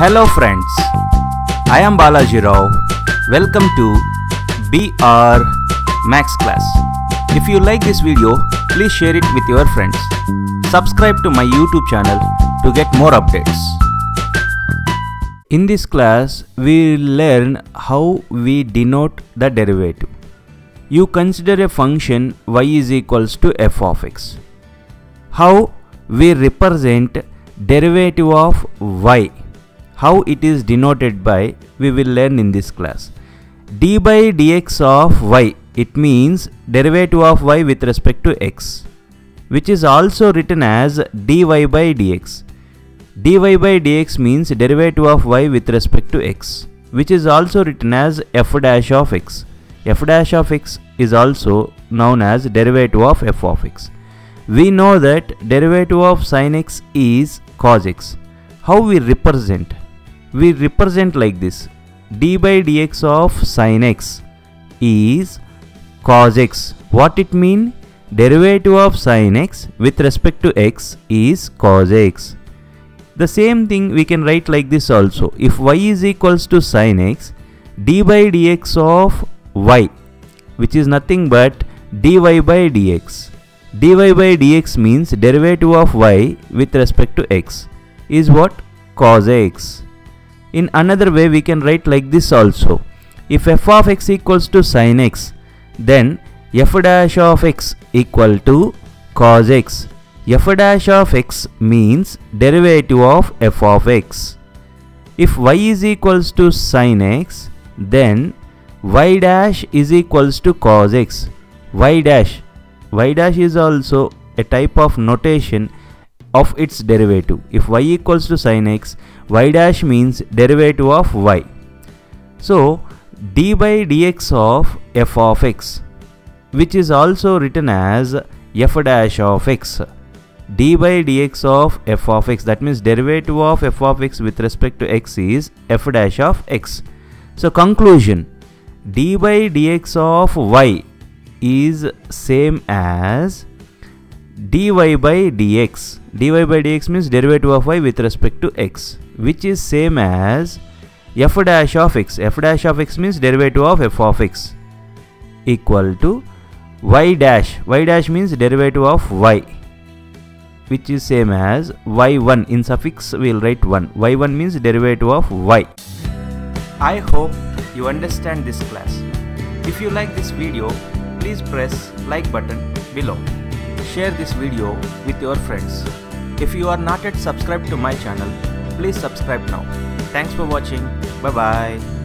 Hello friends, I am Balaji Rao. Welcome to BR Maths class. If you like this video, please share it with your friends. Subscribe to my YouTube channel to get more updates. In this class, we will learn how we denote the derivative. You consider a function y is equals to f of x. How we represent derivative of y how it is denoted by we will learn in this class d by dx of y it means derivative of y with respect to x which is also written as dy by dx dy by dx means derivative of y with respect to x which is also written as f dash of x f dash of x is also known as derivative of f of x we know that derivative of sin x is cos x. How we represent? We represent like this. d by dx of sin x is cos x. What it mean? Derivative of sin x with respect to x is cos x. The same thing we can write like this also. If y is equals to sin x, d by dx of y which is nothing but dy by dx dy by dx means derivative of y with respect to x is what cos x in another way we can write like this also. If f of x equals to sin x then f dash of x equal to cos x. F dash of x means derivative of f of x. If y is equals to sin x then y dash is equals to cos x. Y dash. Y dash is also a type of notation of its derivative. If y equals to sin x, y dash means derivative of y. So, d by dx of f of x, which is also written as f dash of x. d by dx of f of x, that means derivative of f of x with respect to x is f dash of x. So, conclusion d by dx of y is same as dy by dx. dy by dx means derivative of y with respect to x which is same as f dash of x. f dash of x means derivative of f of x equal to y dash. y dash means derivative of y which is same as y1 in suffix we will write 1 y1 means derivative of y i hope you understand this class if you like this video please press like button below. Share this video with your friends. If you are not yet subscribed to my channel, please subscribe now. Thanks for watching. Bye bye.